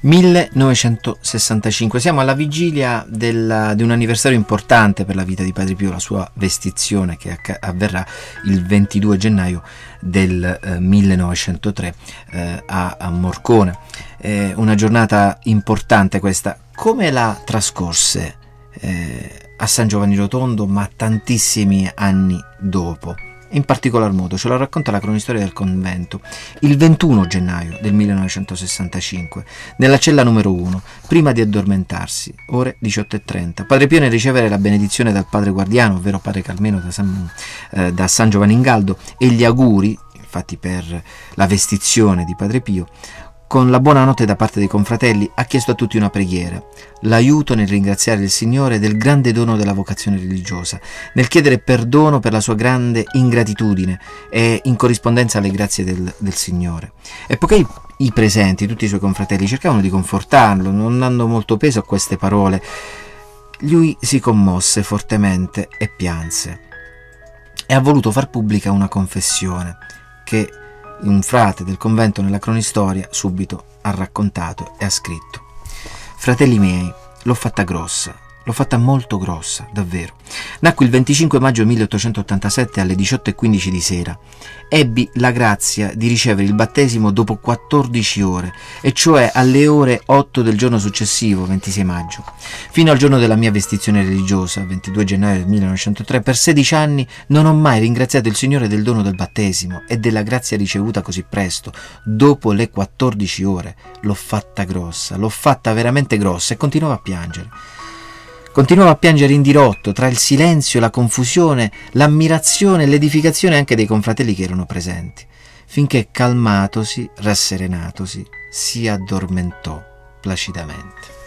1965, siamo alla vigilia del, di un anniversario importante per la vita di Padre Pio, la sua vestizione che avverrà il 22 gennaio del eh, 1903 eh, a, a, Morcone. È una giornata importante questa. Come la trascorse eh, a San Giovanni Rotondo, ma tantissimi anni dopo? In particolar modo ce lo racconta la cronistoria del convento, il 21 gennaio del 1965, nella cella numero 1, prima di addormentarsi, ore 18.30. Padre Pio nel ricevere la benedizione dal padre guardiano, ovvero padre Carmeno da San, eh, da San Giovanni Ingaldo, e gli auguri, infatti per la vestizione di Padre Pio, con la buonanotte da parte dei confratelli, ha chiesto a tutti una preghiera, l'aiuto nel ringraziare il Signore del grande dono della vocazione religiosa, nel chiedere perdono per la sua grande ingratitudine e in corrispondenza alle grazie del, del Signore. E poiché i, i presenti, tutti i suoi confratelli, cercavano di confortarlo, non dando molto peso a queste parole, lui si commosse fortemente e pianse. E ha voluto far pubblica una confessione che un frate del convento nella cronistoria subito ha raccontato e ha scritto. Fratelli miei, l'ho fatta grossa, L'ho fatta molto grossa, davvero. Nacque il 25 maggio 1887 alle 18.15 di sera. Ebbi la grazia di ricevere il battesimo dopo 14 ore, e cioè alle ore 8 del giorno successivo, 26 maggio. Fino al giorno della mia vestizione religiosa, 22 gennaio del 1903, per 16 anni non ho mai ringraziato il Signore del dono del battesimo e della grazia ricevuta così presto, dopo le 14 ore. L'ho fatta grossa, l'ho fatta veramente grossa e continuavo a piangere. Continuava a piangere in dirotto tra il silenzio, la confusione, l'ammirazione e l'edificazione anche dei confratelli che erano presenti, finché calmatosi, rasserenatosi, si addormentò placidamente.